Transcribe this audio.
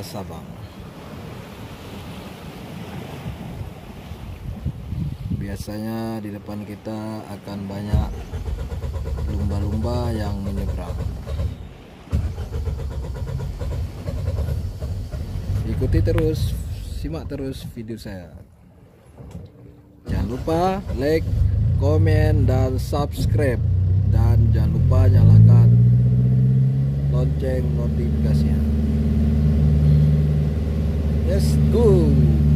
Sabang. Biasanya di depan kita akan banyak lumba-lumba yang menyeberang. Ikuti terus, simak terus video saya. Jangan lupa like, komen, dan subscribe. Dan jangan lupa nyalakan lonceng notifikasinya. Let's go!